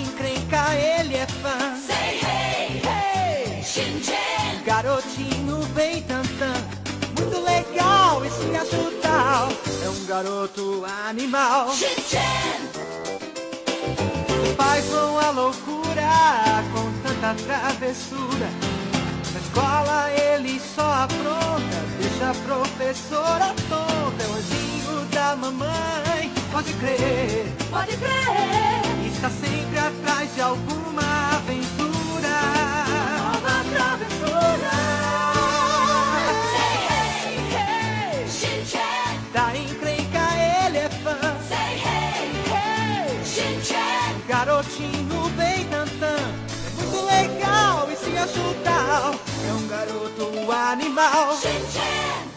encrenca, ele é fã. Say hey, hey, Shenzhen. Garotinho bem tantã, muito legal esse gajo tal. É um garoto animal. Shenzhen. Os pais vão à loucura com tanta travessura. Na escola ele só apronta, deixa a professora tonta. É o anjinho da mamãe. Pode crer, pode crer. Garotinho bem tantã. É muito legal e se ajudar. É um garoto animal. Shin-Chan.